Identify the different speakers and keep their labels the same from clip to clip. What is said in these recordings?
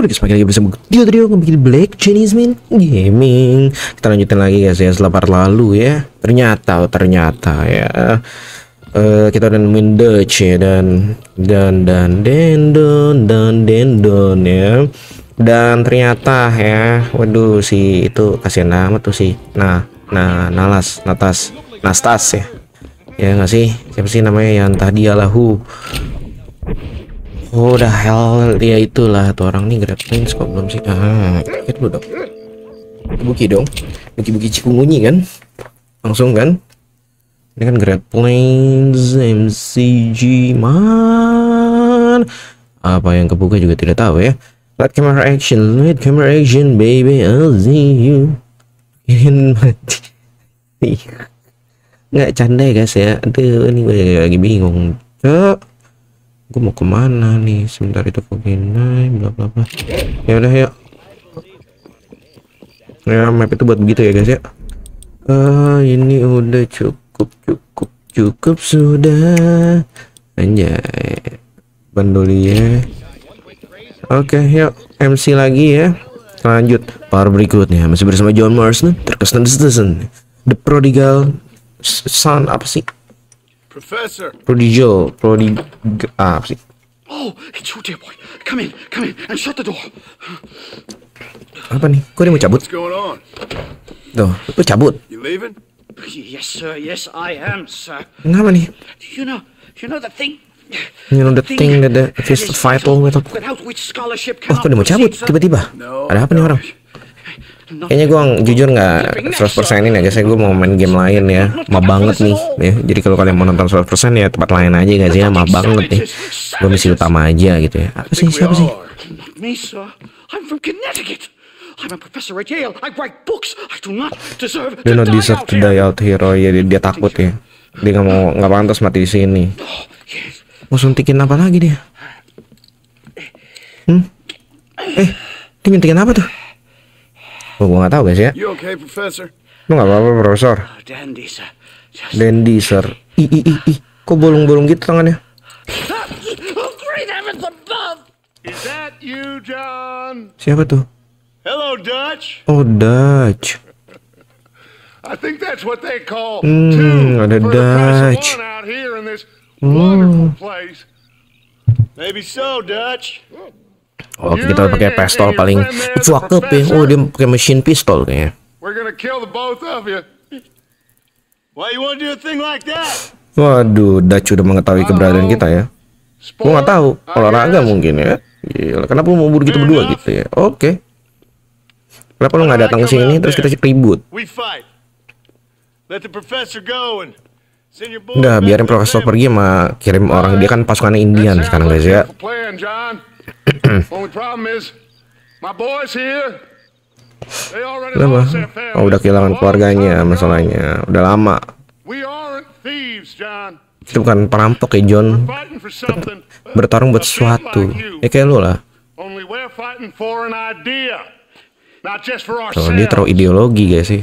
Speaker 1: Yo guys, lagi bersama Tio Trio bikin Black Chinese Man Gaming. Kita lanjutin lagi guys ya setelah lalu ya. Ternyata, oh, ternyata ya. Eh Kita udah nemuin Dutch ya Dan, dan, dan, dendon, dan, dendon ya. Dan ternyata ya Waduh si itu kasihan amat tuh sih Nah, nah, Nalas, Natas, Nastas ya. Ya nggak sih? Siapa sih namanya yang tadi Alahu Oh, udah hell dia itulah tuh orang nih grappling kok belum sih? Ah, kaget dulu dong. Buki dong. Buki-buki cikungunyi kan? Langsung kan? Ini kan grappling MCG man. Apa yang kebuka juga tidak tahu ya. Light camera action, light camera action, baby, I'll see you. In mati. Nggak canda ya guys ya. Aduh, ini gue lagi bingung. Cok gue mau ke mana nih? Sebentar itu Foginai bla bla bla. Ya udah ya ya map itu buat begitu ya guys ya. Uh, ini udah cukup cukup cukup sudah. Anjay. Bandoli ya. Oke yuk. MC lagi ya. Lanjut. Par berikutnya. Masih bersama John Marston terkesan The Prodigal Son apa sih
Speaker 2: Professor.
Speaker 1: Prodigal, prodig ah, apa sih?
Speaker 2: Oh, it's you, dear boy. Come in, come in, and shut the door.
Speaker 1: Apa nih? Kok dia mau cabut?
Speaker 2: What's going on?
Speaker 1: Tuh, lu cabut.
Speaker 2: You leaving?
Speaker 3: Yes, sir. Yes, I am, sir.
Speaker 1: Kenapa nih?
Speaker 3: You know, you know the thing.
Speaker 1: You know the thing that the is vital with
Speaker 3: Without which scholarship
Speaker 1: Oh, kok dia mau cabut tiba-tiba?
Speaker 2: No.
Speaker 1: Ada apa nih orang? Kayaknya gue jujur nggak 100% ini ya guys ya gue mau main game lain ya. Mah banget nih ya. Jadi kalau kalian mau nonton 100% ya tempat lain aja guys ya mah banget nih. Gue misi utama aja gitu ya. Apa sih? Siapa sih.
Speaker 3: I'm from Connecticut. I'm a professor at Yale. I write books. I do not deserve
Speaker 1: dia
Speaker 3: to
Speaker 1: not
Speaker 3: die
Speaker 1: deserve
Speaker 3: out
Speaker 1: to
Speaker 3: here.
Speaker 1: die out here oh ya dia, dia takut ya. Dia nggak mau nggak pantas mati di sini. Mau suntikin apa lagi dia? Hmm? Eh dia nyuntikin apa tuh oh, gue nggak tahu guys ya
Speaker 2: You okay, Professor?
Speaker 1: lu nggak apa-apa profesor
Speaker 3: Oh, dandy, sir. Just
Speaker 1: Dandy sir ih ih ih ih kok bolong-bolong gitu tangannya
Speaker 3: oh, great heavens above!
Speaker 2: Is that you, John?
Speaker 1: siapa tuh
Speaker 2: Hello, Dutch.
Speaker 1: oh Dutch
Speaker 2: I think that's what they call
Speaker 1: Hmm,
Speaker 2: two
Speaker 1: ada
Speaker 2: for the price of
Speaker 1: Dutch.
Speaker 2: one out here in this
Speaker 1: Hmm.
Speaker 2: wonderful place. Maybe so, Dutch.
Speaker 1: Oke kita pakai pistol paling cakep ya. Oh dia pakai mesin pistol kayaknya. Waduh Dutch udah mengetahui keberadaan kita ya. Gua nggak tahu
Speaker 2: I
Speaker 1: olahraga mungkin ya. Gila, kenapa mau buru kita berdua gitu ya? Oke. Kenapa lu nggak datang ke sini? terus kita ribut. Udah biarin profesor pergi sama kirim orang. Dia kan pasukannya Indian sekarang guys ya
Speaker 2: Only problem is, my boys here. They already
Speaker 1: kenapa? oh udah kehilangan keluarganya masalahnya. Udah lama. Kita bukan perampok ya John. Bertarung buat sesuatu. ya kayak lu lah.
Speaker 2: Only ourselves.
Speaker 1: dia terlalu ideologi guys sih.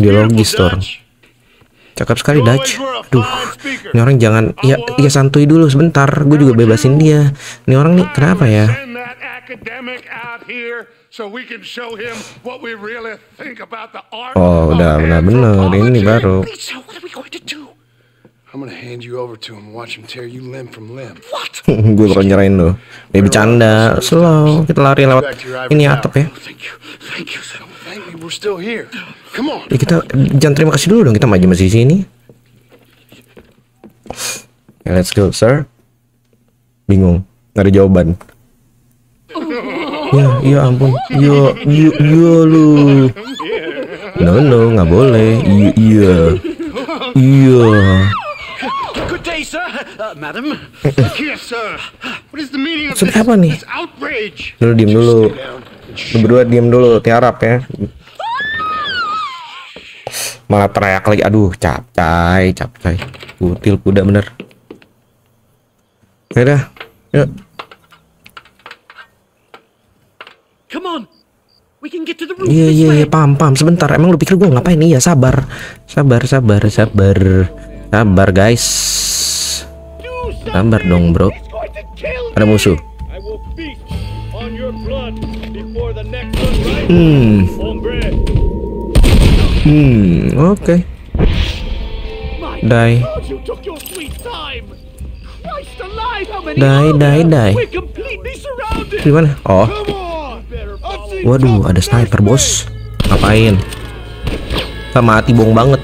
Speaker 1: Ideologis tuh orang.
Speaker 2: Dutch.
Speaker 1: Cakep sekali Dutch.
Speaker 2: speaker.
Speaker 1: ini orang jangan ya ya santuy dulu sebentar. Gue juga bebasin dia. Ini orang nih kenapa ya?
Speaker 2: So
Speaker 1: Oh, udah benar-benar ini baru.
Speaker 4: I'm gonna hand you over to him and watch him tear you limb from limb.
Speaker 3: What?
Speaker 1: gue bakal nyerahin lo. Dia bercanda, slow. Kita lari lewat ini atap ya.
Speaker 3: Thank you. Thank you, sir.
Speaker 1: Ya kita jangan terima kasih dulu dong. Kita maju masih di sini. Ya, let's go, sir. Bingung, nggak ada jawaban. Ya, ya ampun. Ya, ya, ya lu. No, no, nggak boleh. Iya, iya. Iya.
Speaker 3: Good day, sir. Uh, madam.
Speaker 2: Here, sir. What is the meaning of this,
Speaker 1: apa nih?
Speaker 2: this outrage?
Speaker 1: Dulu diem dulu. Lu berdua diem dulu, tiarap ya. Malah teriak lagi. Aduh, capcay, capcay. Kutil kuda bener. Ya udah, yuk.
Speaker 3: Come on. We can get to the roof
Speaker 1: Iya iya iya paham paham sebentar. Emang lu pikir gua ngapain? Iya sabar, sabar sabar sabar, sabar guys. Sabar dong bro. Ada musuh. Hmm. Hmm, oke.
Speaker 3: My
Speaker 1: Die. Die, die, die.
Speaker 3: We're completely surrounded.
Speaker 1: Di mana? Oh, waduh, ada sniper bos. Ngapain? Gak mati bohong banget.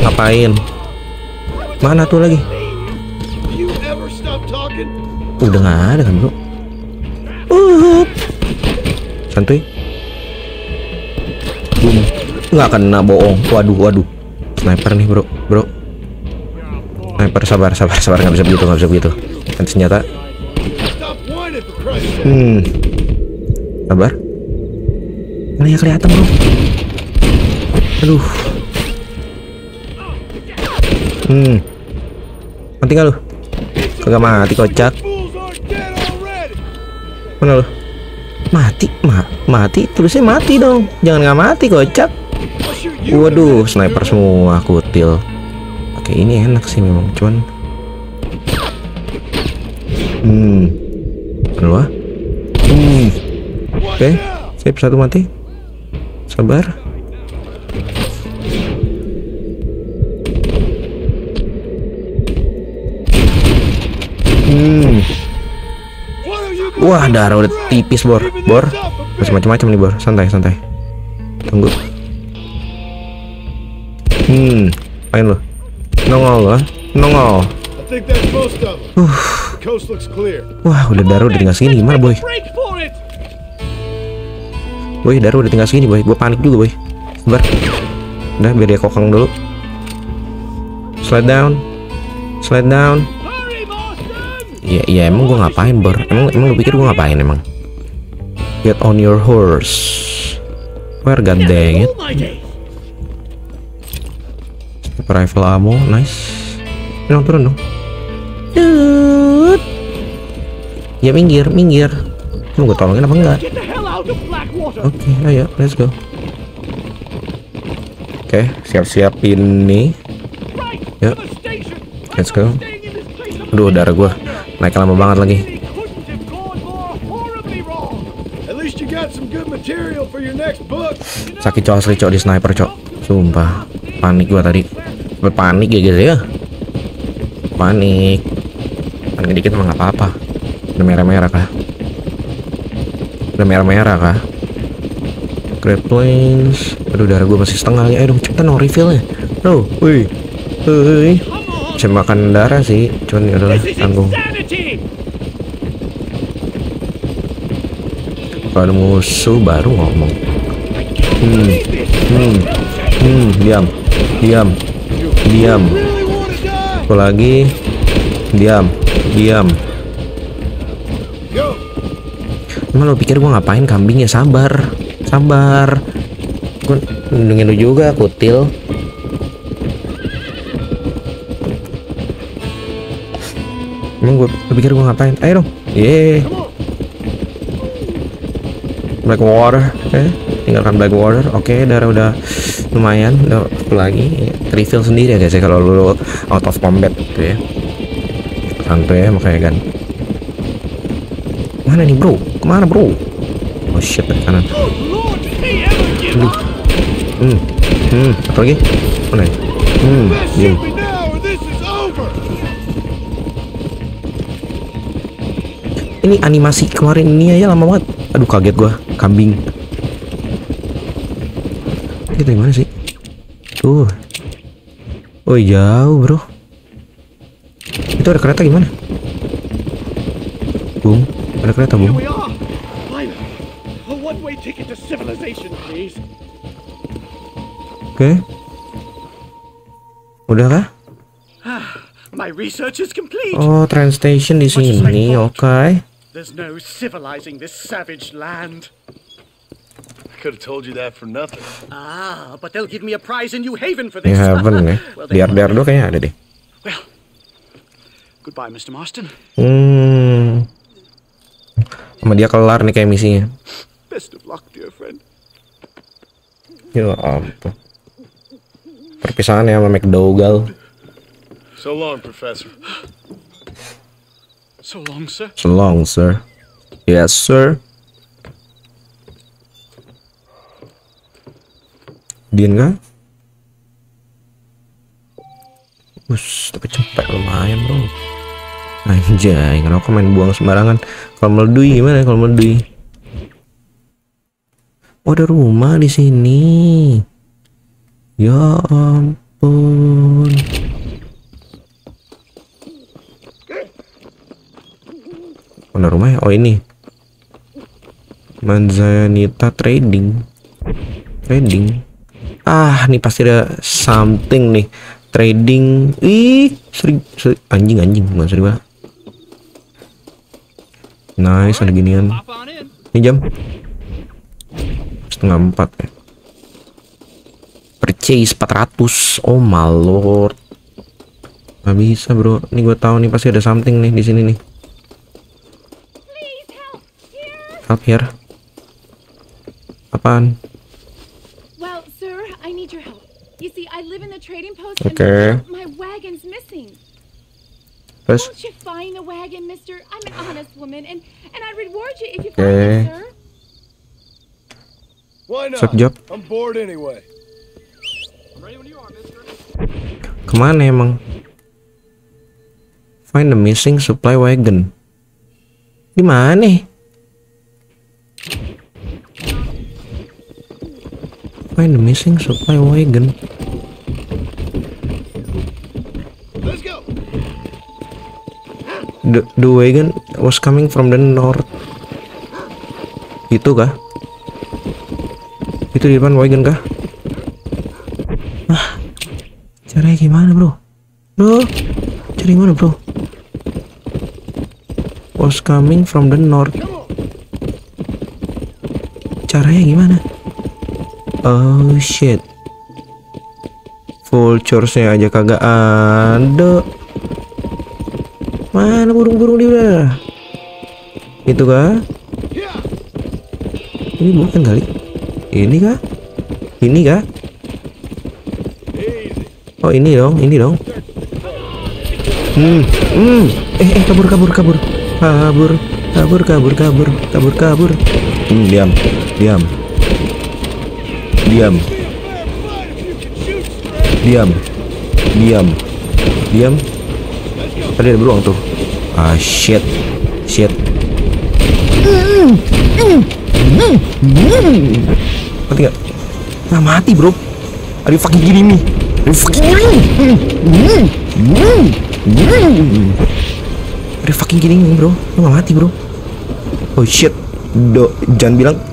Speaker 1: Ngapain? Mana tuh lagi? Udah nggak ada kan bro? Uh, santuy. Boom. Nggak kena bohong. Waduh, waduh. Sniper nih bro, bro. Sniper sabar, sabar, sabar. Nggak bisa begitu, nggak bisa begitu. Kan senjata. Hmm. Sabar. Mana ya kelihatan bro? Aduh. Hmm. Mati nggak lu? Kagak mati kocak. Mana lu? Mati, ma mati. Tulisnya mati dong. Jangan nggak mati kocak. Waduh, sniper semua kutil. Oke, ini enak sih memang, cuman Hmm. Ah? Hmm. Oke, sip satu mati. Sabar. Wah, darah udah tipis, Bor. Bor. Masih macam-macam nih, Bor. Santai, santai. Tunggu. Hmm, main lo. Nongol lo, ah. nongol.
Speaker 3: Clear.
Speaker 1: Wah, udah darah udah tinggal segini gimana, boy? Boy, darah udah tinggal segini, boy. Gue panik juga, boy. Sabar. Udah, biar dia kokang dulu. Slide down. Slide down. Iya, iya emang gue ngapain, Bor? Emang emang lu pikir gue ngapain emang? Get on your horse. Where god dang it? Rifle ammo, nice. Turun, turun dong. Ya minggir, minggir. Mau gue tolongin apa enggak? Oke, ayo, let's go. Oke, siap-siapin nih.
Speaker 3: Right.
Speaker 1: Yep.
Speaker 3: To the station.
Speaker 1: Let's go. Aduh, darah gue naik lama banget lagi. Sakit cowok asli di sniper cowok. Sumpah, panik gue tadi. Panik ya guys ya. Panik. Panik dikit mah nggak apa-apa. Udah merah-merah kah? Udah merah-merah kah? Great Plains. Aduh darah gue masih setengah lagi. Ayo dong cepetan dong refillnya. Tuh, wih, wih. Bisa makan darah sih, cuman ya
Speaker 3: is
Speaker 1: tanggung. Kalau musuh baru ngomong. Hmm, hmm, hmm, diam, diam, diam. Aku lagi, diam, diam. Emang lo pikir gua ngapain kambing ya sabar, sabar. Gue lindungin lu juga, kutil. Gue pikir gua ngapain? Ayo dong, ye. Blackwater, eh, tinggalkan Blackwater. Oke, darah udah lumayan, udah lagi. Refill sendiri ya guys ya kalau lu out of combat gitu ya. Santai ya makanya kan. Mana nih bro? Ke mana bro? Oh shit dari kanan.
Speaker 3: Up?
Speaker 1: Hmm, hmm, satu lagi. Mana? ya? Hmm. Ini animasi kemarin ini aja lama banget. Aduh kaget gua, kambing. Kita di mana sih? Tuh. Oh jauh bro. Itu ada kereta gimana? Bung, ada kereta bung.
Speaker 3: please.
Speaker 1: Oke. Udah kah?
Speaker 3: My research is complete.
Speaker 1: Oh, train station di sini. Oke.
Speaker 3: There's no civilizing this savage land.
Speaker 5: I could have told you that for nothing.
Speaker 3: Ah, but they'll give me a prize in New Haven for
Speaker 1: Ini
Speaker 3: this.
Speaker 1: heaven ya.
Speaker 3: Well, they
Speaker 1: Biar
Speaker 3: won't.
Speaker 1: biar dulu kayaknya ada deh.
Speaker 3: Well, goodbye, Mr. Marston.
Speaker 1: Hmm. Sama dia kelar nih kayak misinya.
Speaker 3: Best of luck, dear friend.
Speaker 1: Ya ampun. Perpisahannya sama McDougal.
Speaker 5: So long, Professor.
Speaker 3: So long, sir.
Speaker 1: So long, sir. Yes, sir. Din kan? Us, tapi cepet lumayan bro. Anjay, kenapa main buang sembarangan? Kalau meledui gimana? Kalau meledui? Oh, ada rumah di sini. Ya ampun. Mana rumahnya? Oh ini. Manzanita Trading. Trading. Ah, nih pasti ada something nih. Trading. Ih, sering, sering anjing anjing bukan sering banget. Nice, ada ginian. Ini jam setengah empat ya. Purchase 400. Oh my lord. Gak bisa bro. Ini gue tahu nih pasti ada something nih di sini nih.
Speaker 6: Please help!
Speaker 1: Help here. Apaan?
Speaker 6: Well, sir, I need your help. You see, I live in the trading post
Speaker 1: Okay.
Speaker 6: and my wagon's missing.
Speaker 1: Terus?
Speaker 6: Won't you find the wagon, mister? I'm an honest woman and, and I'd reward you if you
Speaker 1: Okay.
Speaker 6: find it, sir.
Speaker 5: Why not?
Speaker 1: Sup, Job?
Speaker 5: I'm bored anyway.
Speaker 1: Ke mana emang? Find the missing supply wagon. Di mana? Find the missing supply wagon. The, the wagon was coming from the north. Itu kah? Itu di depan wagon kah? Ah, caranya gimana bro? Bro, cari mana bro? Was coming from the north. Caranya gimana? Oh shit. Vulturesnya aja kagak ada. Mana burung-burung di udara? Itu kah? Ini bukan kali. Ini kah? Ini kah? Oh ini dong, ini dong. Hmm, hmm. Eh, eh kabur, kabur, kabur, kabur, kabur, kabur, kabur, kabur, kabur. Hmm, diam, diam, diam, diam, diam, diam. Tadi ada beruang tuh. Ah shit, shit. Mati nggak? Nah mati bro. Are you fucking kidding me? Are you fucking kidding me? Are you fucking kidding me bro? Lu mati bro? Oh shit. Do, jangan bilang.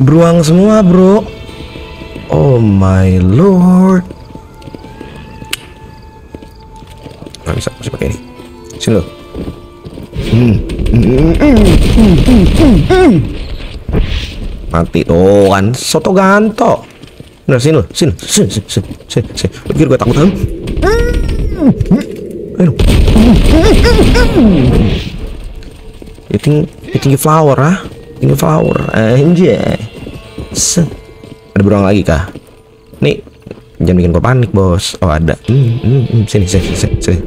Speaker 1: Beruang semua bro. Oh my lord. Nggak bisa, masih pakai ini. Sini lo. Mati tuh kan, soto ganto. Nah sini lo, sini, sini, sini, sini, sini, sini. Pikir gue takut kan? Ayo. Eating, eating flower ah, eating flower, anjay. Set. Ada beruang lagi kah? Nih, jangan bikin gue panik bos. Oh ada. Hmm, hmm, hmm. Sini, sini, sini, sini.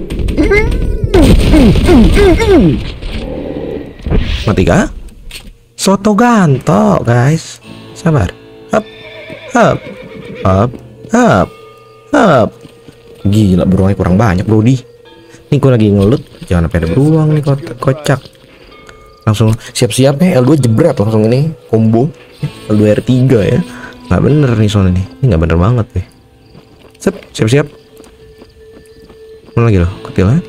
Speaker 1: Mati kah? Soto ganto, guys. Sabar. Up, up, up, up, up. Gila, beruangnya kurang banyak, Brody. Nih gue lagi ngelut, jangan sampai ada beruang nih ko- kocak. Langsung siap-siap ya, L2 jebret langsung ini combo. L2 R3 ya. Nggak bener nih soalnya nih. Ini nggak bener banget deh. Sip, siap-siap. Mana lagi loh? Kutilnya?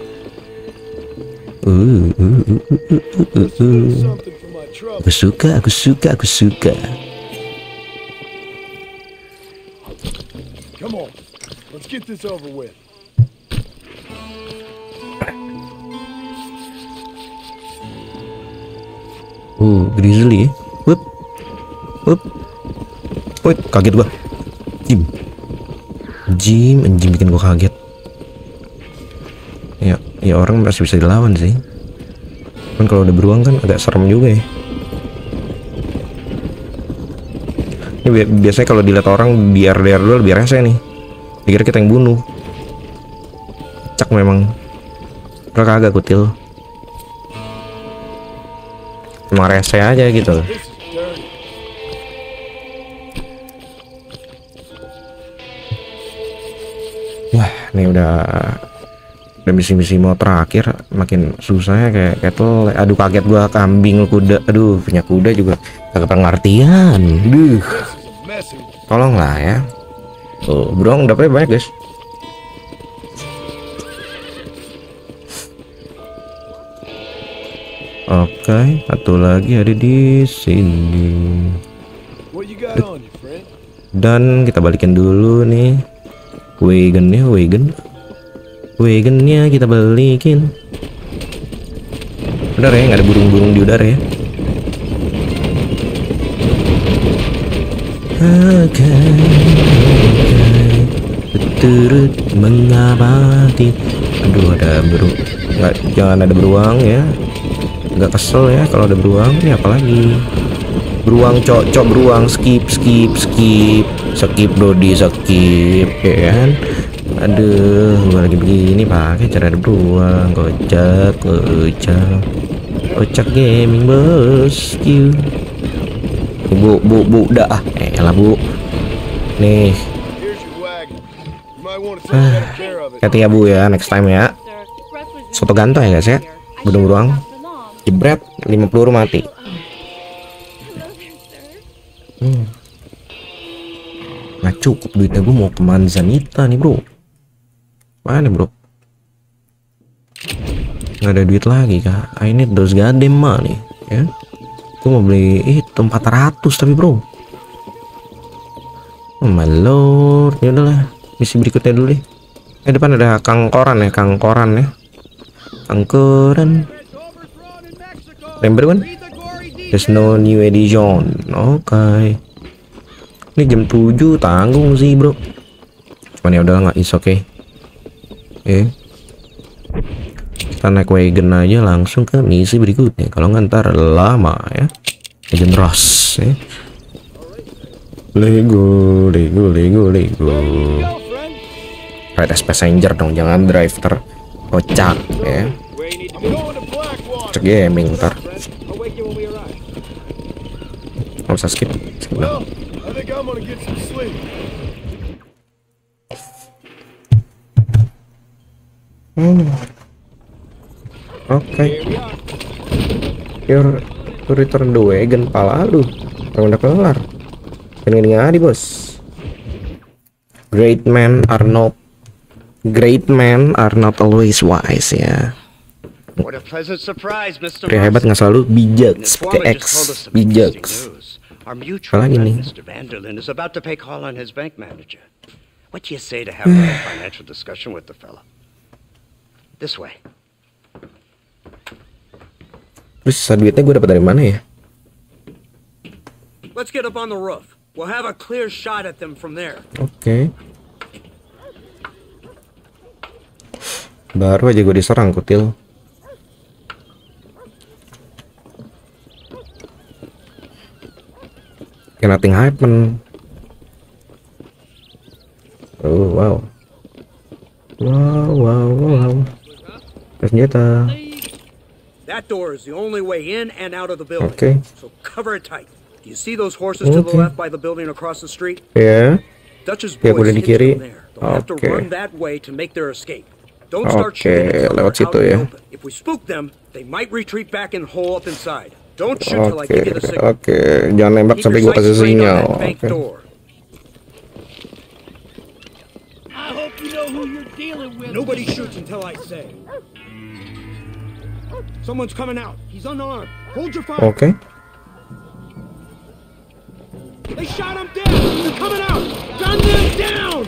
Speaker 1: Uh, uh, uh, uh, uh, uh, uh, uh.
Speaker 5: Trouble.
Speaker 1: Aku suka, aku suka, aku suka.
Speaker 5: Come on. Let's get this over with.
Speaker 1: Uh, grizzly ya. Wup. Wup. Woi, kaget gua. Jim. Jim, anjing bikin gua kaget. Ya, ya orang masih bisa dilawan sih. Kan kalau udah beruang kan agak serem juga ya. Ini bi- biasanya kalau dilihat orang di RDR dulu lebih rese nih. Dikira kita yang bunuh. Cak memang. Udah kagak kutil cuma rese aja gitu
Speaker 5: loh. Wah
Speaker 1: ini udah udah misi-misi mau terakhir makin susah ya kayak kettle. Aduh kaget gua kambing kuda. Aduh punya kuda juga kagak pengertian duh. Tolonglah ya. Tuh bro dapetnya banyak guys. Oke satu lagi ada di sini. Dan kita balikin dulu nih. Wagonnya wagon. Wagonnya kita balikin. Bener ya nggak ada burung-burung di udara ya. Oke, oke. turut mengabadi aduh ada beru nggak jangan ada beruang ya nggak kesel ya kalau ada beruang ini apalagi beruang cocok beruang skip skip skip skip dodi skip ya kan? Aduh gua lagi begini pakai cara ada beruang kocak kocak. Kocak gaming bosku bu bu bu dah. Eh lah bu. Nih. Hati ya bu ya next time ya. Soto gantong ya guys ya. Burung beruang jebret 50 peluru mati. Hmm. Nggak cukup duitnya gue mau ke Manzanita nih bro. Mana bro? Nggak ada duit lagi kak. I need those goddamn money ya. Gue mau beli itu 400 tapi bro. Oh my lord. Ya udahlah Misi berikutnya dulu deh. Eh depan ada kangkoran ya Kangkoran ya. Kangkoran Remember kan There's no new edition. Oke. Ini jam 7 tanggung sih, Bro. Cuman ya udah nggak is oke. Oke. Kita naik wagon aja langsung ke misi berikutnya. Kalau nggak ntar lama ya. Agent Ross ya. Lego, Lego, Lego, Lego. Ride as passenger dong, jangan drive ter kocak ya.
Speaker 3: Where you need to
Speaker 5: I'm going to Blackwater.
Speaker 1: Cek gaming ntar. Nggak usah skip.
Speaker 5: sleep.
Speaker 1: Oke. Your to return the wagon pala lu. Orang udah kelar. Gini ngadi bos. Great men are not Great men are not always wise ya.
Speaker 7: What a pleasant surprise, Mr.
Speaker 1: Pria hebat nggak selalu bijak.
Speaker 7: The
Speaker 1: Seperti
Speaker 7: informant
Speaker 1: X
Speaker 7: just told us some
Speaker 1: bijak.
Speaker 7: interesting news. Our
Speaker 1: Apa
Speaker 7: mutual
Speaker 1: lagi
Speaker 7: friend,
Speaker 1: nih?
Speaker 7: Mr. Vanderlyn, is about to pay call on his bank manager. What do you say to a financial discussion with the fella? This way.
Speaker 1: Terus sisa duitnya gue dapat dari mana ya?
Speaker 3: Let's get up on the roof. We'll have a clear shot at them from there.
Speaker 1: Oke. Baru aja gue diserang kutil. Nothing happen. Oh wow. Wow wow wow. Senjata.
Speaker 3: That door is the only way in and out of the building.
Speaker 1: Okay.
Speaker 3: So cover it tight. Do you see those horses to the left by the building across the street?
Speaker 1: Yeah.
Speaker 3: Dutch's boys
Speaker 1: boleh di kiri.
Speaker 3: them there. They'll have to run that way to make their escape. Don't start
Speaker 1: Okay,
Speaker 3: shooting
Speaker 1: lewat situ
Speaker 3: in the
Speaker 1: ya.
Speaker 3: open. If we spook them, they might retreat back and hole up inside. Don't shoot till I
Speaker 1: Oke
Speaker 3: give you the signal.
Speaker 1: oke. Jangan nembak
Speaker 3: Keep
Speaker 1: sampai
Speaker 3: your
Speaker 1: gue kasih
Speaker 3: sights straight on
Speaker 1: sinyal.
Speaker 3: that bank
Speaker 1: Oke.
Speaker 3: door.
Speaker 5: I hope you know who you're dealing with.
Speaker 3: Nobody shoots until I say. Someone's coming out. He's unarmed. Hold your fire.
Speaker 1: Oke.
Speaker 3: They shot him dead. They're coming out. Gun them down.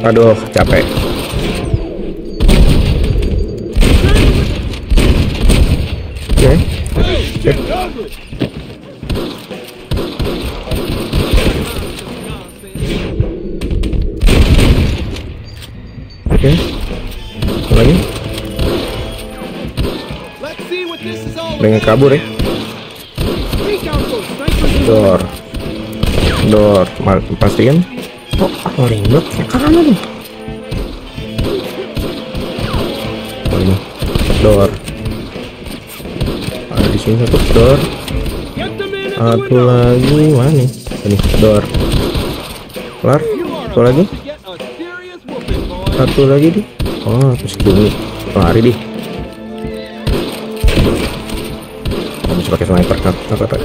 Speaker 1: Aduh, capek. Oke. Lagi?
Speaker 5: Is all
Speaker 1: Dengan kabur ya. Door. Ma- Pastiin. Oh, paling blok ke kanan. Apa ini? Door. Sini satu door. Satu lagi mana nih? ini door kelar. Satu lagi. Satu lagi di. Oh terus bumi lari di. Bisa pakai sniper. Kan apa apa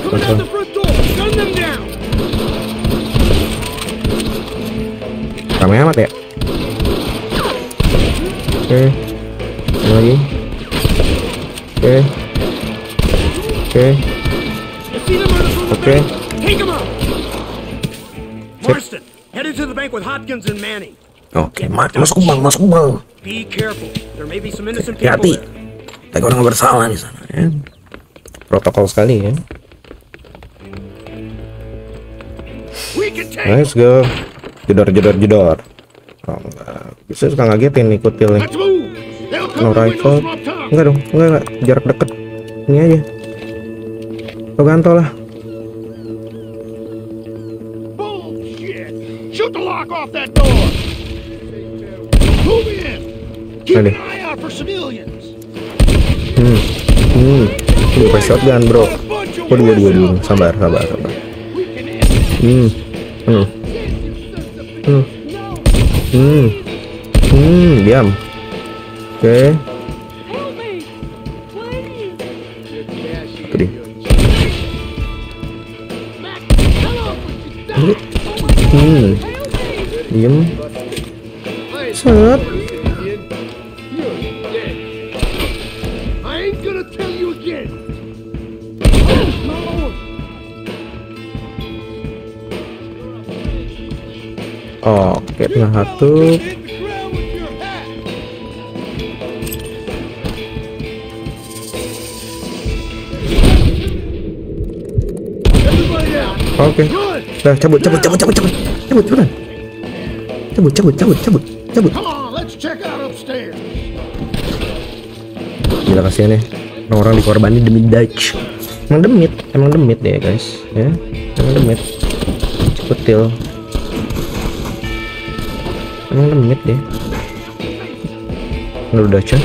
Speaker 5: Coming out the
Speaker 3: Hopkins and Manning.
Speaker 1: oke ma- masuk bang masuk bang.
Speaker 3: Be careful. There may be some innocent people
Speaker 1: hati
Speaker 3: there.
Speaker 1: tapi orang bersalah di sana ya. Protokol sekali ya. Let's go. Jedor jedor jedor. Oh, enggak bisa suka ngagetin nih kutil nih no rifle. enggak dong enggak enggak jarak deket. Ini aja. Lo ganto lah
Speaker 5: Shoot the lock off that door. Move in. Keep
Speaker 1: Ready.
Speaker 5: an eye out for civilians.
Speaker 1: hmm. Hmm. Duh, pakai shotgun bro. Waduh waduh waduh sabar sabar sabar. Hmm. Hmm. Hmm. Hmm. Hmm. Diam. Oke.
Speaker 6: Help
Speaker 5: ground with your hat. Everybody out.
Speaker 1: oke
Speaker 5: Good.
Speaker 1: Dah cabut cabut cabut cabut cabut cabut cepetan cabut cabut cabut cabut. Gila kasihan ya. Orang-orang dikorbanin demi Dutch emang demit emang demit deh guys. Ya emang demit. Cepetil emang demit deh. Lu Dutch ya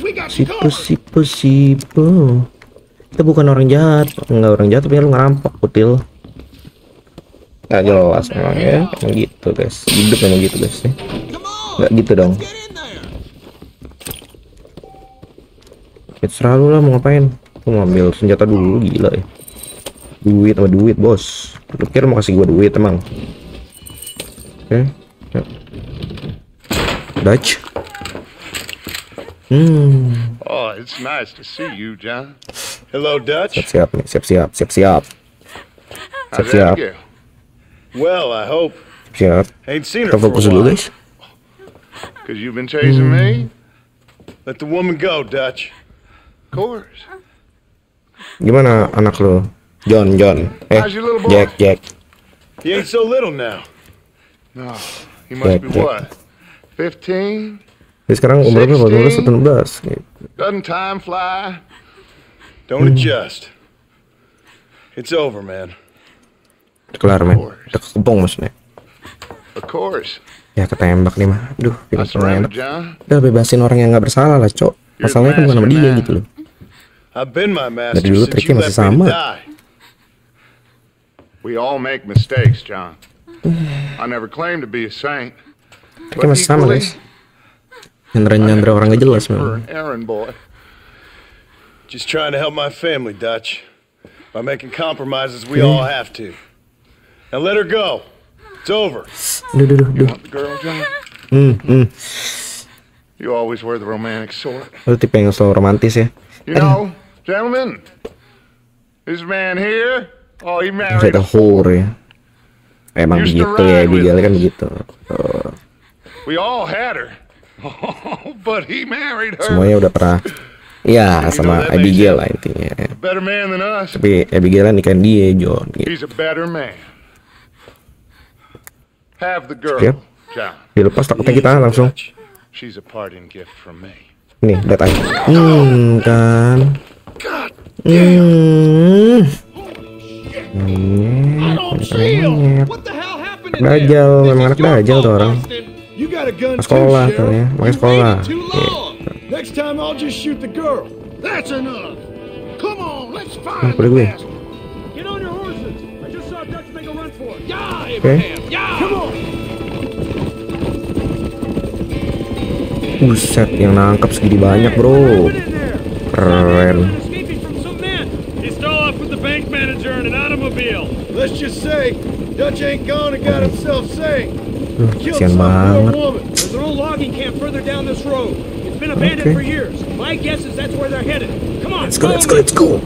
Speaker 5: covered.
Speaker 1: sipo, sipo. Kita bukan orang jahat, enggak orang jahat tapi lu ngerampok kutil. Nggak jelas emang ya, emang gitu guys. Hidup emang gitu guys ya. Nggak gitu dong. Ya terserah lu lah mau ngapain. Mau ambil senjata dulu gila ya. Duit sama duit bos. Lu kira mau kasih gua duit emang. Oke. ya. Dutch. Hmm.
Speaker 2: Oh, it's nice to see you, John.
Speaker 4: Hello, Dutch.
Speaker 1: siap-siap nih siap-siap siap-siap
Speaker 2: up.
Speaker 1: Siap-siap.
Speaker 2: Abigail?
Speaker 4: Well, I hope.
Speaker 1: siap
Speaker 4: Ain't seen her for a while.
Speaker 2: Because you've been chasing me?
Speaker 4: Let the woman go, Dutch.
Speaker 2: Of course.
Speaker 1: gimana anak lo John John eh
Speaker 2: How's your little boy?
Speaker 1: Jack Jack
Speaker 4: He ain't so little now.
Speaker 2: No, he must be
Speaker 1: Jack, Jack.
Speaker 2: what? 15?
Speaker 1: Jadi sekarang umurnya berapa
Speaker 2: 16?
Speaker 1: 16 gitu.
Speaker 2: Doesn't time fly?
Speaker 4: Don't adjust. It's over, man.
Speaker 1: kelar men udah kekepung maksudnya
Speaker 2: Of course.
Speaker 1: ya ketembak nih mah pernah
Speaker 2: surrender,
Speaker 1: enak udah bebasin orang yang nggak bersalah lah cok masalahnya kan bukan sama dia gitu loh Dari dulu triknya
Speaker 4: you
Speaker 1: masih sama.
Speaker 2: We all make mistakes, John. I never claimed to be a saint.
Speaker 1: triknya masih sama guys nyandra nyandra orang gak jelas memang
Speaker 2: an errand boy.
Speaker 4: Just trying to help my family, Dutch. By making compromises we all have to. Now let her go. It's over.
Speaker 1: duh duh duh, duh.
Speaker 2: Girl, John?
Speaker 1: hmm hmm
Speaker 2: You always were the romantic sort.
Speaker 1: lu tipe yang selalu romantis ya
Speaker 2: You know, gentlemen, this man here, oh, he married
Speaker 1: Saya
Speaker 2: a
Speaker 1: whore ya emang begitu ya
Speaker 2: ride
Speaker 1: Abigail kan
Speaker 2: us.
Speaker 1: begitu Oh,
Speaker 2: We all had her. Oh, but he married her.
Speaker 1: semuanya udah pernah. Ya sama Abigail lah intinya. Tapi Abigail kan nikahin dia John gitu.
Speaker 2: John.
Speaker 1: dilepas takutnya kita langsung. nih lihat aja. Hmm kan? Hmm.
Speaker 5: Happened in there?
Speaker 1: Dajjal, memang anak dajjal tuh orang.
Speaker 5: Austin. You got a gun too,
Speaker 1: Sekolah tuh
Speaker 5: Sheriff.
Speaker 1: ya, pakai sekolah.
Speaker 5: Next time I'll just shoot the girl. That's enough. Come on, let's find the
Speaker 1: gue.
Speaker 5: bastard. Get on your horses. I just saw Dutch make a run for it. Yeah,
Speaker 1: Oke.
Speaker 5: Abraham. Yeah. Come on.
Speaker 1: Buset, yang nangkep segini banyak bro. Keren.
Speaker 5: Let's just say Dutch ain't gone and got himself saved.
Speaker 1: Duh,
Speaker 5: Killed some poor woman. There's an old logging camp further down this road. It's been abandoned
Speaker 1: Okay.
Speaker 5: for years. My guess is that's where they're headed. Come on,
Speaker 1: Let's go, let's go, let's go.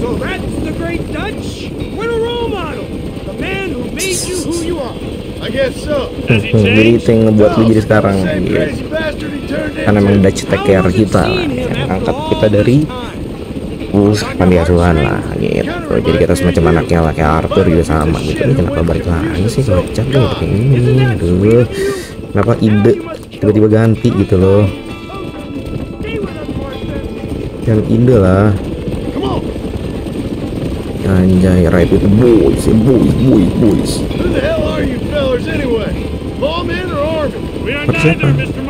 Speaker 5: So that's the great Dutch? What a role model! The man who made you who you are. I guess so.
Speaker 1: Jadi itu yang ngebuat lu jadi sekarang gitu. Kan emang Dutch take care kita lah. Yang angkat kita dari uh, panti asuhan lah gitu. Jadi kita semacam anaknya lah kayak Arthur juga sama gitu. Ini kenapa balik lagi sih kocak nih kayak gini. Aduh. Kenapa ide tiba-tiba ganti gitu loh. Yang ide lah. Anjay, right with the boys, boys, boys, boys.
Speaker 5: Who the hell are you fellers anyway? Lawmen or army? We are neither, Mr.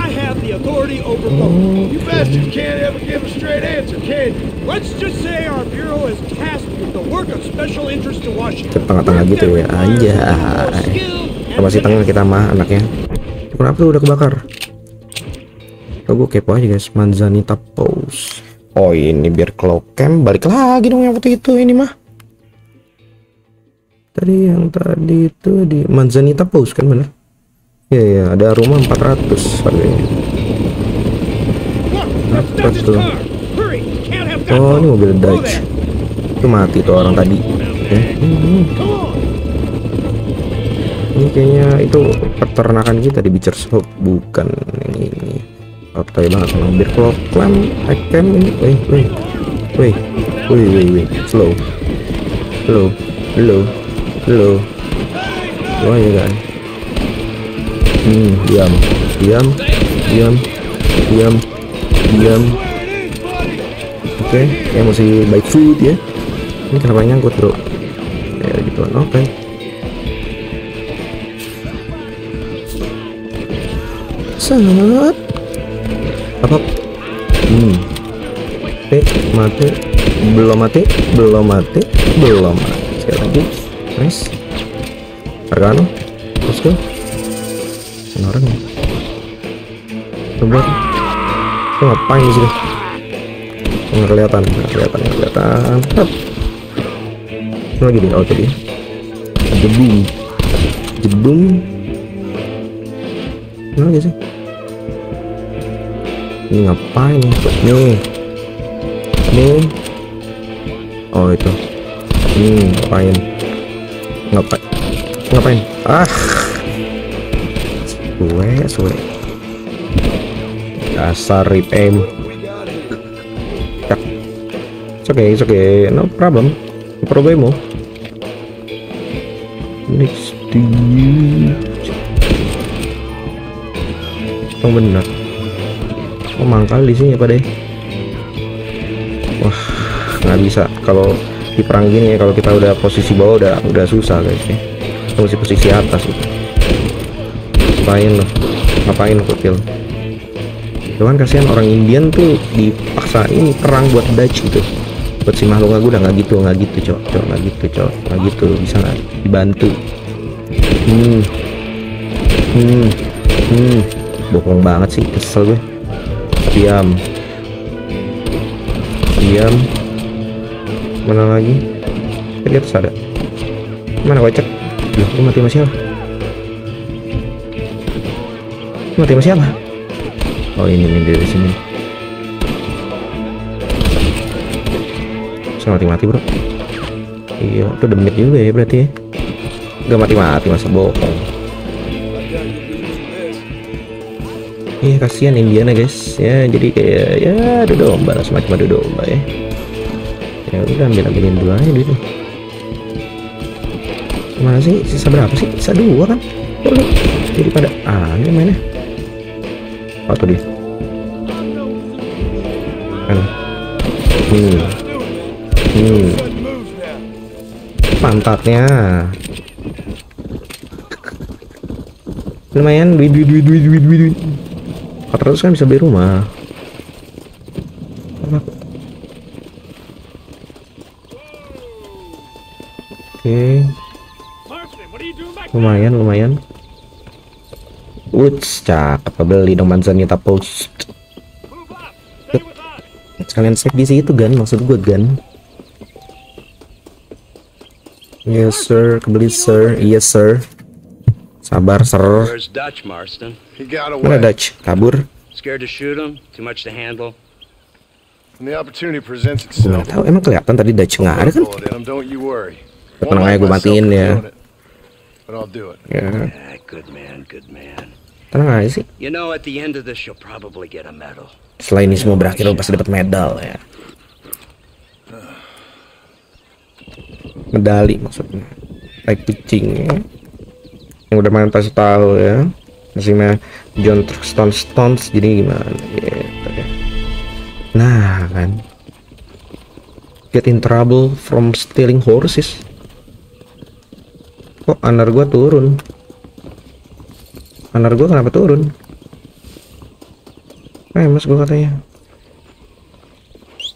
Speaker 5: I have the authority over both. You bastards can't ever give a straight answer, can you? Let's just say our bureau is tasked with the work of special interest to Washington.
Speaker 1: Tengah-tengah gitu ya, anjay. Kita masih tengah kita mah anaknya. Kenapa tuh udah kebakar? Oh, gue kepo aja guys, Manzanita Pose. Oh ini biar clock cam balik lagi dong yang waktu itu ini mah. Tadi yang tadi itu di Manzanita Pose kan bener? Iya ya, ada rumah 400 harganya.
Speaker 5: Look,
Speaker 1: Apa tuh? Oh ini mobil Dutch. Itu mati tuh orang tadi. Eh.
Speaker 5: Come on.
Speaker 1: Ini kayaknya itu peternakan kita di Beecher's Hope bukan yang ini. Otoy banget sama bir clock clam cam ini. Wih, wih, wih, wih, wih, wih, slow, slow, slow, slow, slow aja kan. Hmm, diam, diam, diam, diam, diam. Oke, ya masih baik food ya. Ini kenapa nyangkut bro? Ya gitu kan, oke. Set. Apa? Hmm. Mati, mati, belum mati, belum mati, belum mati. Sekali lagi. Nice. Argano. Let's go. Ini orang ya. Coba. Lu ngapain di sini? Nggak kelihatan, nggak kelihatan, nggak kelihatan. Ini lagi deh, oh tadi. Jebung. Jebung. Mana lagi sih? Ini ngapain nih? Nih. Nih. Oh itu. Hmm, ngapain? Ngapain? Ngapain? Ah. Suwe, suwe. Dasar rip aim. It's okay, okay. No problem. No problemo. Next to you. Oh. Oh mangkal di sini ya pada. Wah nggak bisa kalau di perang gini ya kalau kita udah posisi bawah udah udah susah guys ya. Mesti posisi atas gitu. Ngapain lo? Ngapain kecil? Cuman kasihan orang Indian tuh dipaksain perang buat Dutch gitu. Buat si makhluk gue udah nggak gitu nggak gitu cok cok nggak gitu cok nggak gitu bisa nggak dibantu. Hmm. Hmm. Hmm. Bohong banget sih kesel gue diam diam mana lagi di atas ada mana wajak Loh, mati sama siapa Mati sama siapa? Oh ini nih dari sini. Saya mati-mati bro. Iya itu demit juga ya berarti ya. Gak mati-mati masa bohong. Iya kasihan Indiana guys. Ya jadi kayak ya adu domba lah semacam adu domba ya. Ya udah ambil ambilin dulu aja duitnya mana sih? Sisa berapa sih? Sisa dua kan? Jadi pada aneh mainnya Oh tuh dia. Hmm. Hmm. Pantatnya. Lumayan duit duit duit duit duit. duit. 400 kan bisa beli rumah. Cakep beli dong Manzanita Post. Sekalian save di situ gan, maksud gue gan. Yes sir, kebeli sir, yes sir. Sabar sir. Mana. Dutch? Kabur?
Speaker 7: Scared to shoot him? Too much to handle?
Speaker 4: When the opportunity presents
Speaker 1: Gue
Speaker 4: itself,
Speaker 1: nggak tahu, emang kelihatan tadi Dutch nggak ada kan? Tenang aja, gue matiin ya. Ya,
Speaker 7: Ah, good man, good man.
Speaker 1: Tenang aja sih.
Speaker 7: You know, at the end of this, you'll probably get a medal.
Speaker 1: Setelah ini semua berakhir, lo pasti dapat medal ya. Medali maksudnya. Like pitching ya. Yang udah main pasti tahu ya. Main John Stones Stones jadi gimana gitu ya. Nah kan. Get in trouble from stealing horses. Kok anar gua turun? Anar gua kenapa turun? Eh mas gua katanya.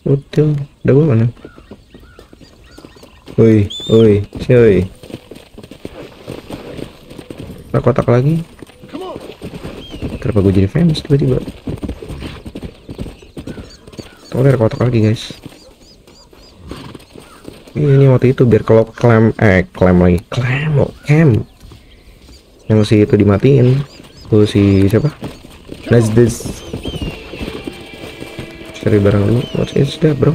Speaker 1: Util. Udah gua mana? Woi Woi Woi. Ada kotak lagi. Kenapa gue jadi famous tiba-tiba? Oh ada kotak lagi guys. Ini waktu itu biar kalau klaim eh klaim lagi. Klaim lo cam yang si itu dimatiin tuh si siapa Let's this cari barang dulu what is that bro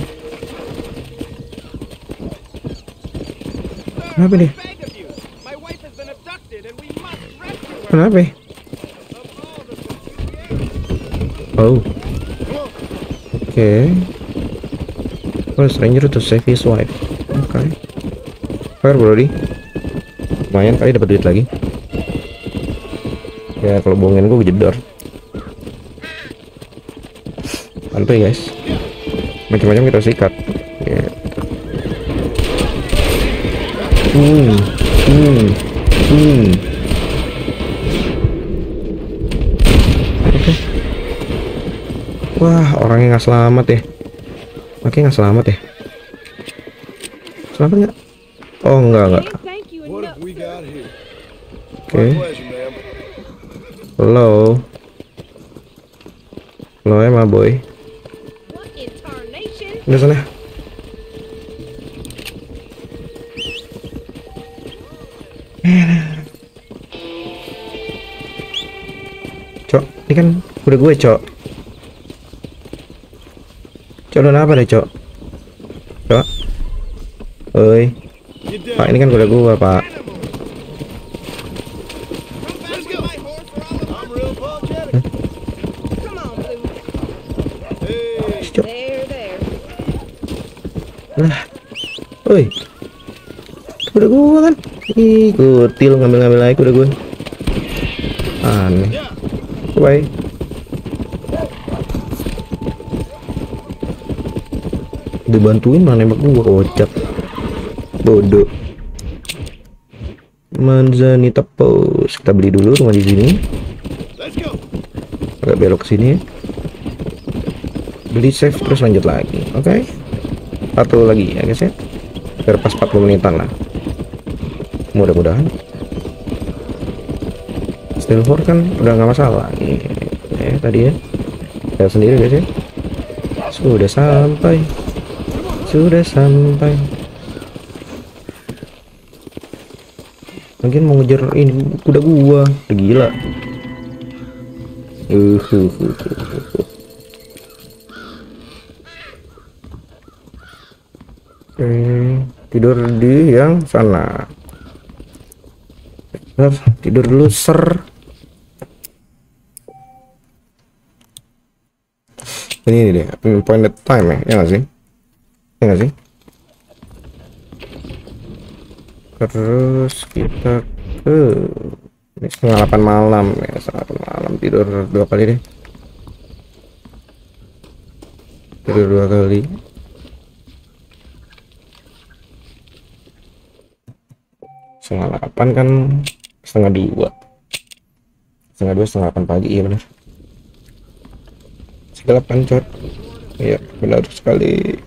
Speaker 1: kenapa
Speaker 5: her.
Speaker 1: kenapa oh oke Oh, stranger to save his wife. Oke. Fair, Brody. Lumayan kali dapat duit lagi. Ya, kalau bohongin gue jedor. Santuy, guys. Macam-macam kita sikat. Ya. Hmm. Hmm. Hmm. Oke. Wah, orangnya nggak selamat ya. Oke, nggak selamat ya. Selamat nggak? Oh, enggak, enggak.
Speaker 6: Can't thank you
Speaker 4: What
Speaker 6: enough.
Speaker 4: have we got here?
Speaker 1: Oke.
Speaker 4: My pleasure, ma'am.
Speaker 1: Hello. Hello, boy.
Speaker 6: What in tarnation?
Speaker 1: Udah sana. Cok, ini kan udah gue, Cok. Cok, lu apa deh, Cok? Cok. Oi. Pak, ini kan kuda gua, Pak.
Speaker 4: Let's go. I'm real apologetic.
Speaker 6: Come on, Blue.
Speaker 4: Hey.
Speaker 1: Cok.
Speaker 6: There, there.
Speaker 1: Lah. Oi. Kuda gua kan. Ih, kutil ngambil-ngambil aja kuda gua. Aneh. Bye. Dibantuin mana nembak gua kocak. Bodoh. Manzanita Post. Kita beli dulu rumah di sini.
Speaker 4: Let's go.
Speaker 1: Agak belok ke sini ya. Beli save terus lanjut lagi. Oke. Satu lagi ya guys ya. Biar pas 40 menitan lah. Mudah-mudahan. Still for kan udah nggak masalah. Nih, eh tadi ya. Lihat sendiri guys ya. Sudah sampai. Sudah sampai. Mungkin mau ngejar ini kuda gua. Udah gila. Uh, uh, uh, uh, uh tidur di yang sana. Tidur, loser. dulu ser. Ini, ini dia point of time ya, ya nggak sih? Ya sih? Terus kita ke ini setengah delapan malam ya setengah delapan malam. Tidur dua kali deh. Tidur dua kali. Setengah delapan kan setengah dua. Setengah dua setengah delapan pagi iya benar. Setengah delapan cot. Iya benar sekali.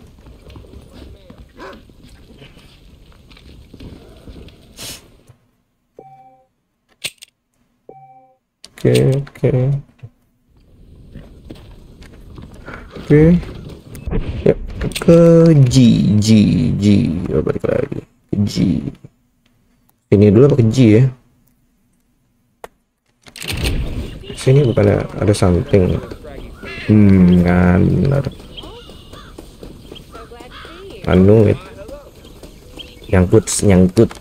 Speaker 1: Oke oke. Oke. Ya ke G G G. Oh, balik lagi. G. Ini dulu apa ke G ya? Sini bukan ada, ada something. Hmm, benar. Anu it. Nyangkut, nyangkut.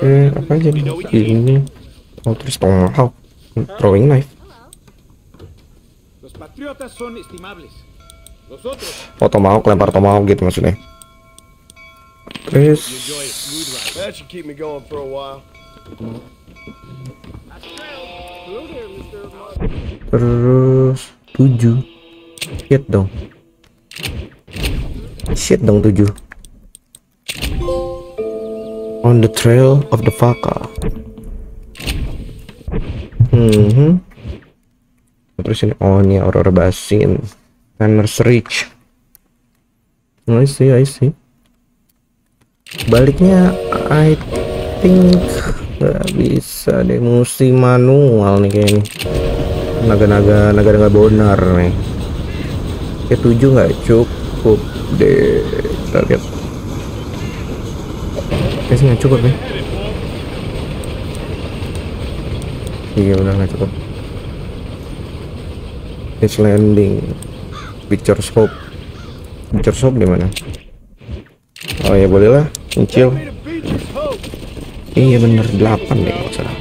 Speaker 1: Eh, apa aja? Ini. Oh, terus tomahawk. Throwing knife.
Speaker 5: Los patriotas son estimables.
Speaker 1: Oh, tomahawk lempar tomahawk gitu maksudnya.
Speaker 4: While.
Speaker 1: terus tujuh. Shit dong. Shit dong tujuh. On the trail of the Faka. Hmm. Terus ini oh ini Aurora Basin. Tanner's Reach. I see, I see. Baliknya I think nggak bisa deh mesti manual nih kayaknya. Naga-naga naga-naga bonar nih. Ke tujuh nggak cukup deh. Kita lihat. Kayaknya nggak cukup ya. Iya udah nggak cukup. It's landing. Picture scope. Picture scope di mana? Oh ya boleh lah. Kecil. Iya bener 8 deh nggak salah.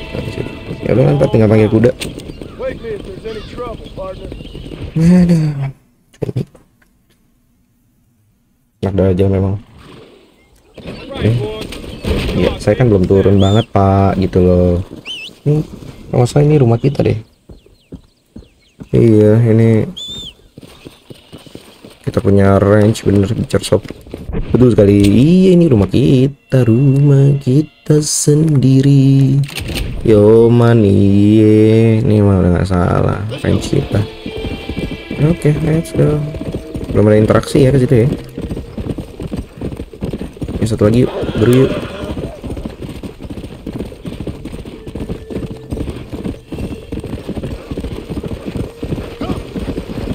Speaker 1: Ya udah ntar tinggal pakai kuda. Ada. Ada aja memang. Eh. Iya, saya kan belum turun banget, Pak, gitu loh. Ini kalau ini rumah kita deh. Iya, ini kita punya range bener bicara shop. Betul sekali. Iya, ini rumah kita, rumah kita sendiri. Yo man, iya. Ini mah udah nggak salah. Range kita. Oke, let's go. Belum ada interaksi ya ke situ ya. Yang satu lagi yuk, buru yuk.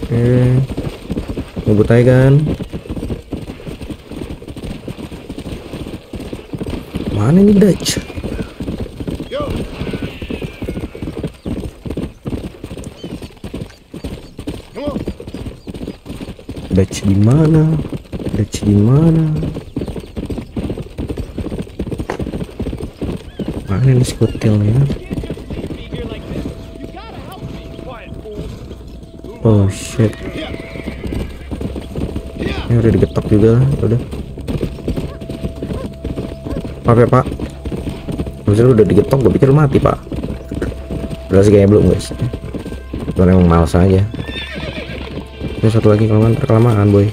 Speaker 1: Oke. Ngebut aja kan. Mana nih Dutch? Dutch di mana? Dutch di mana? Mana nih skutilnya? Oh shit. Ini udah digetok juga udah. Maaf ya pak. Maksudnya udah digetok, gue pikir mati pak. Sih kayaknya belum guys. Cuman emang males aja. Ini satu lagi kelamaan terkelamaan boy.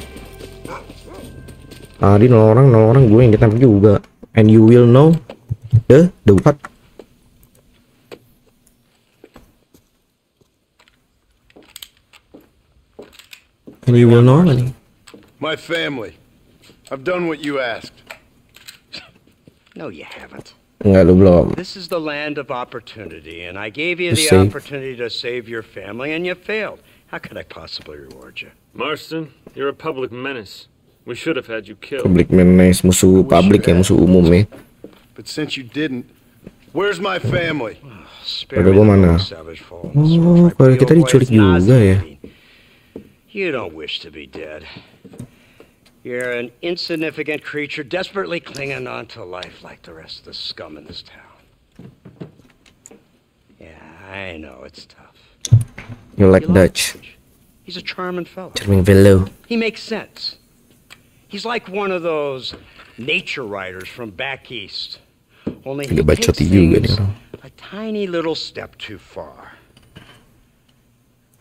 Speaker 1: Tadi nol orang, nol orang gue yang ditembak juga. And you will know the the what? And you will know nih?
Speaker 4: My family. I've done what you asked.
Speaker 7: No, you haven't.
Speaker 1: Enggak lu belum.
Speaker 7: This is the land of opportunity, and I gave you the
Speaker 1: Save.
Speaker 7: opportunity to save your family, and you failed. How could I possibly reward you?
Speaker 8: Marston, you're a public menace. We should have had you killed.
Speaker 1: Public menace musuh publik ya musuh umum ya.
Speaker 4: But since you didn't, where's my family?
Speaker 7: Oh, spare
Speaker 1: Ada
Speaker 7: me
Speaker 1: gua mana?
Speaker 7: Uh, savage fallen
Speaker 1: Oh,
Speaker 7: sword.
Speaker 1: kalau kita diculik juga ya.
Speaker 7: You don't wish to be dead. You're an insignificant creature desperately clinging on to life like the rest of the scum in this town. Yeah, I know it's tough.
Speaker 1: You're like
Speaker 7: You
Speaker 1: Dutch.
Speaker 7: He's a charming fellow.
Speaker 1: Charming fellow.
Speaker 7: He makes sense. He's like one of those nature writers from back east. Only he takes
Speaker 1: bacoti juga nih
Speaker 7: things a tiny little step too far.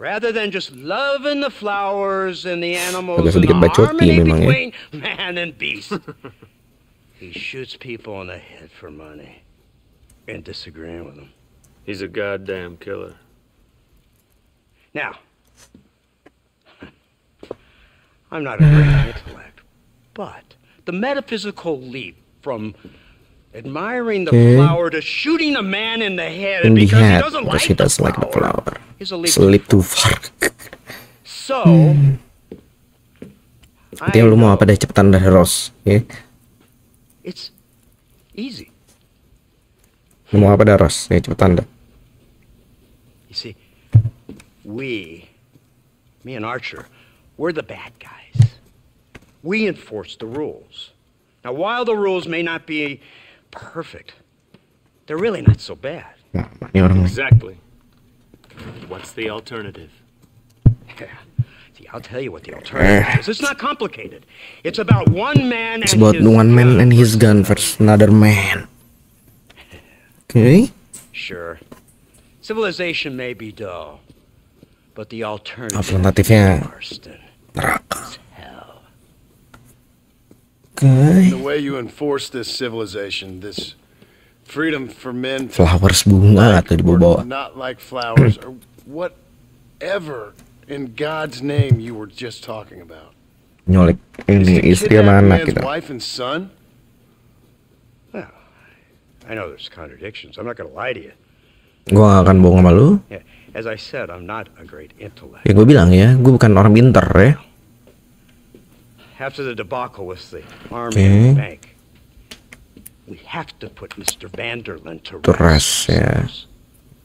Speaker 7: Rather than just loving the flowers and the animals and the harmony
Speaker 1: memang ya.
Speaker 7: between man and beast. he shoots people in the head for money and disagreeing with them.
Speaker 8: He's a goddamn killer.
Speaker 7: Now, I'm not a great intellect, but the metaphysical leap from admiring the
Speaker 1: Okay.
Speaker 7: flower to shooting a man in the head
Speaker 1: In the
Speaker 7: because he doesn't
Speaker 1: because
Speaker 7: like
Speaker 1: he
Speaker 7: the
Speaker 1: doesn't like the
Speaker 7: flower
Speaker 1: flower.
Speaker 7: is a
Speaker 1: Sleep too far.
Speaker 7: So, hmm. I
Speaker 1: Berarti lu mau apa deh cepetan dah Ros. Ya.
Speaker 7: it's easy.
Speaker 1: Lu mau apa dah Ros? Ya cepetan dah.
Speaker 7: You see, we, me and Archer, we're the bad guys. We enforce the rules. Now, while the rules may not be perfect, they're really not so bad.
Speaker 1: Nah,
Speaker 8: Exactly. What's the alternative?
Speaker 7: See, I'll tell you what the alternative eh. is. It's not complicated. It's about one man
Speaker 1: It's
Speaker 7: and
Speaker 1: about
Speaker 7: his
Speaker 1: one man
Speaker 7: gun
Speaker 1: and his gun versus another man. Okay.
Speaker 7: Sure. Civilization may be dull, but the alternative
Speaker 1: Alternatifnya
Speaker 7: Marston,
Speaker 1: neraka.
Speaker 4: You were just talking about.
Speaker 1: Nyolek ini istri sama anak
Speaker 4: man's
Speaker 1: kita.
Speaker 4: wife and son?
Speaker 7: Well, I know there's contradictions. I'm not going to lie to you.
Speaker 1: Gua gak akan bohong sama lu.
Speaker 7: Yeah, as I said, I'm not a great intellect.
Speaker 1: Ya gue bilang ya, gue bukan orang pinter ya.
Speaker 7: After the debacle with the army
Speaker 1: Okay.
Speaker 7: and the bank, we have to put Mr. Vanderlyn to
Speaker 1: rest, ya.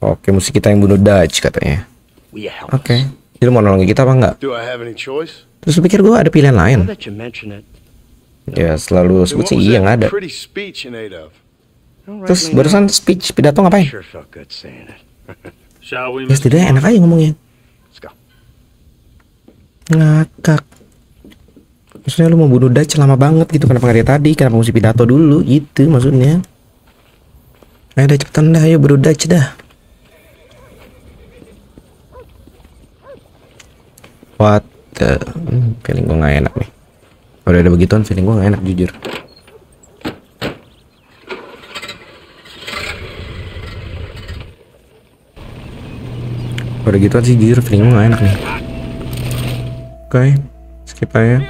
Speaker 1: Oke, musik kita yang bunuh Dutch katanya. Oke.
Speaker 7: us?
Speaker 1: Jadi mau nolongin kita apa enggak?
Speaker 4: Do I have any choice?
Speaker 1: Terus pikir gue ada pilihan lain?
Speaker 7: that you mention it,
Speaker 1: Ya selalu sebut sih iya nggak ada. Terus barusan speech pidato ngapain?
Speaker 7: Sure felt good saying it.
Speaker 8: Shall we,
Speaker 1: Ya setidaknya enak aja ngomongnya.
Speaker 7: Let's go.
Speaker 1: Ngakak. Maksudnya lu mau bunuh Dutch lama banget gitu. Kenapa nggak dari tadi? Kenapa mesti pidato dulu? Gitu maksudnya. Ayo dah cepetan dah. Ayo bunuh Dutch dah. What the? Hmm, Feeling gue gak enak nih. Udah ada begituan feeling gue gak enak jujur. Udah gituan sih jujur feeling gue gak enak nih. Oke Skip aja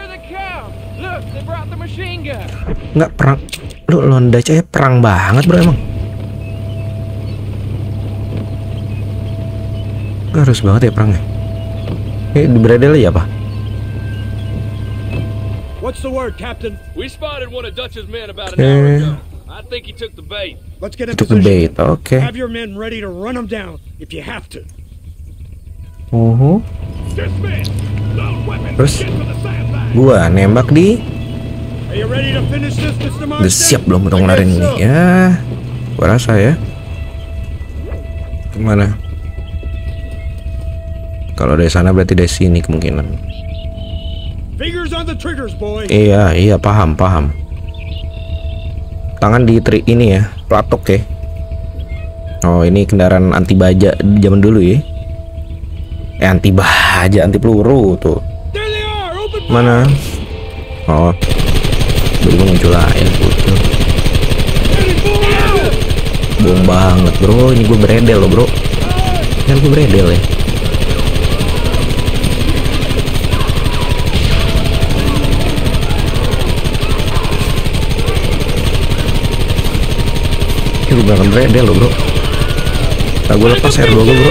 Speaker 5: Look, they brought the machine gun.
Speaker 1: Nggak perang Lu Dutch aja perang banget bro emang harus banget ya perangnya Eh di Bradley ya apa?
Speaker 5: What's the word, Captain?
Speaker 9: We spotted one of Dutch's men about an
Speaker 1: Eh.
Speaker 9: hour ago. I think he took the bait.
Speaker 5: Let's get in
Speaker 1: Itu
Speaker 5: position.
Speaker 1: bait, oke
Speaker 5: Have your men ready to run them down if you have to. Dismiss. Load weapons.
Speaker 1: Terus gua nembak di Udah siap belum udah
Speaker 5: I
Speaker 1: ngelarin ini? Ya Gua rasa ya. Gimana? Kalau dari sana berarti dari sini kemungkinan. Iya iya paham paham. Tangan di tri ini ya Platok ya. Oh ini kendaraan anti baja di zaman dulu ya. Eh anti baja anti peluru tuh. Mana? Oh Bocil
Speaker 5: Heading forward.
Speaker 1: Bohong banget bro. Ini gue beredel loh bro. Kan gue beredel ya. Ini gue beneran beredel loh bro. Nah gue lepas R2 gue bro.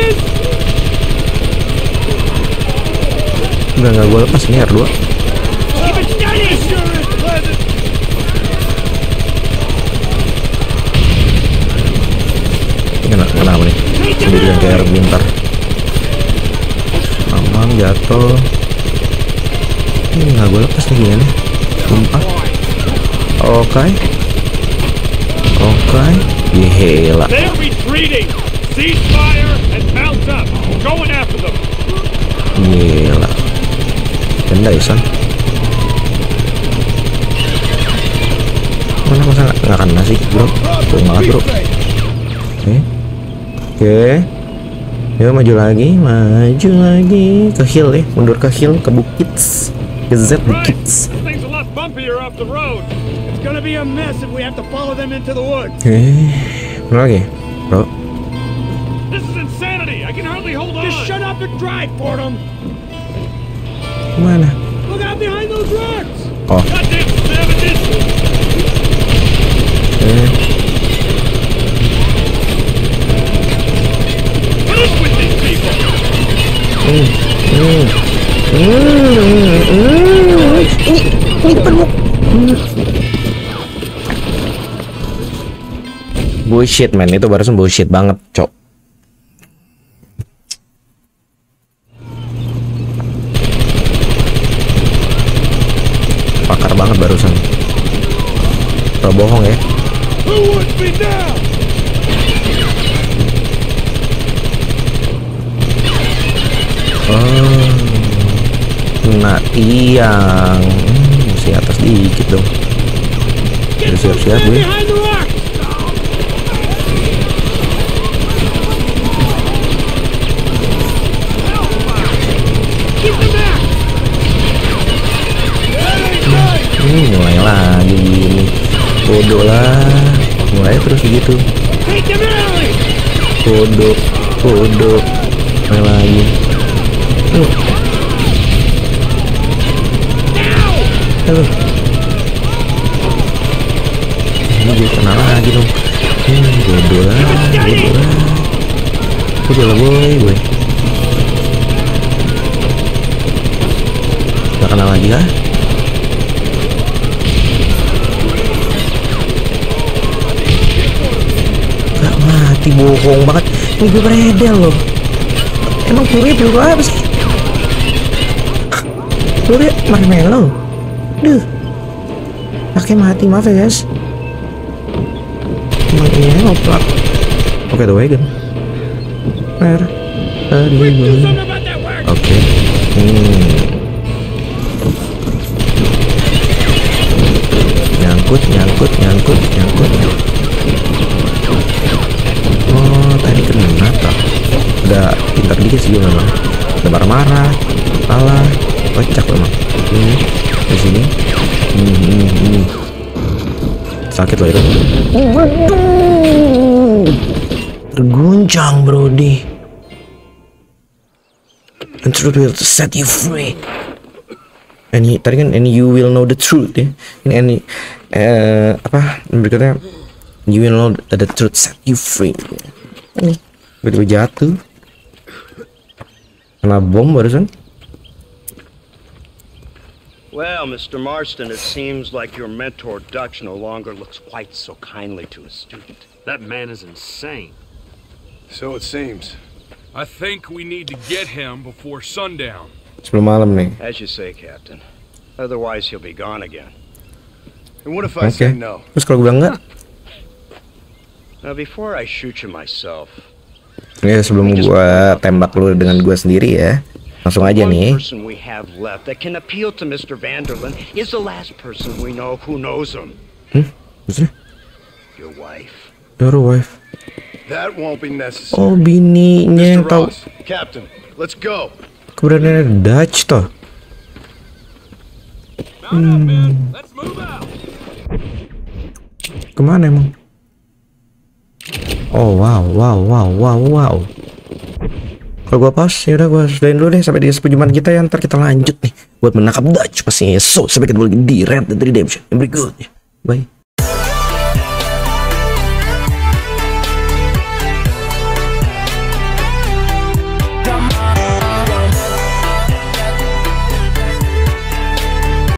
Speaker 1: Enggak enggak gue lepas. Ini R2
Speaker 5: Keep it steady. Sure is pleasant.
Speaker 1: Ini kenapa, kenapa nih? Orang pintar. Aman jatuh. Ini nggak gue lepas nih gini. Sumpah. Oke. Oke. Gila.
Speaker 5: They're retreating. Cease fire and mount up. Going after them.
Speaker 1: Gila. Benda ya son. Mana masa nggak kena sih bro? Bohong banget bro. Oke. Oke. Yuk maju lagi, maju lagi. Ke hill ya, mundur ke hill ke bukit, ke Z bukit.
Speaker 5: Things a lot bumpier off the
Speaker 1: Bullshit man, itu barusan bullshit banget, cok. Pakar banget barusan. Gak bohong ya.
Speaker 5: Who wants me now?
Speaker 1: Oh, kena tiang. Hmm, mesti atas dikit dong. Udah siap-siap gue.
Speaker 5: Behind the rocks. Keep them back.
Speaker 1: Hmm, mulai lagi gini. Bodoh lah.
Speaker 5: Them early.
Speaker 1: Bodoh, bodoh. Mulai lagi. Hmm. Aduh. Ini gue kena lagi dong. Hmm, bodoh lah, bodoh lah. Bodoh lah boy, boy. Gak kena lagi kah? Mati bohong banget. Ini gue beredel loh. Emang peluru peluru apa sih? Peluru marshmallow. Duh. Pakai mati maaf ya guys. Emang ini ngoplak. Oke the wagon. Where?
Speaker 5: that work.
Speaker 1: Oke. Hmm. Nyangkut, nyangkut, nyangkut, nyangkut. Oh, tadi kena tak? Udah pintar dikit sih gue memang. Udah marah-marah, kalah, kocak memang. Ini, di sini. Hmm, hmm, hmm. Sakit loh itu. Terguncang, Brody. And truth will set you free. And you- tadi kan and you will know the truth ya. Ini any eh apa berikutnya you will know the truth set you free. Ini tiba-tiba jatuh. Kena bom barusan.
Speaker 7: Well, Mr. Marston, it seems like your mentor Dutch no longer looks quite so kindly to his student.
Speaker 8: That man is insane.
Speaker 4: So it seems.
Speaker 9: I think we need to get him before sundown.
Speaker 1: Sebelum malam nih.
Speaker 7: As you say, Captain. Otherwise, he'll be gone again.
Speaker 4: And what if I
Speaker 1: Oke.
Speaker 4: say no?
Speaker 1: Terus kalau gue bilang enggak,
Speaker 7: Now, before I shoot you myself,
Speaker 1: ya sebelum gua tembak lu dengan gua sendiri ya. Langsung aja
Speaker 7: one
Speaker 1: nih.
Speaker 7: person we have left that can appeal to Mr. Vanderlyn is the last person we know who knows him.
Speaker 1: Maksudnya?
Speaker 7: Your wife.
Speaker 1: Your wife.
Speaker 4: That won't be necessary.
Speaker 1: Oh, bininya yang tahu
Speaker 4: Captain, let's go.
Speaker 1: keberadaannya Dutch toh. Hmm.
Speaker 9: Ke
Speaker 1: mana emang? Oh wow wow wow wow wow. Kalau gua pause ya udah gua sudahin dulu deh sampai di perjumpaan kita ya ntar kita lanjut nih buat menangkap Dutch pasti so sampai ketemu lagi di Red Dead Redemption yang berikutnya. Bye.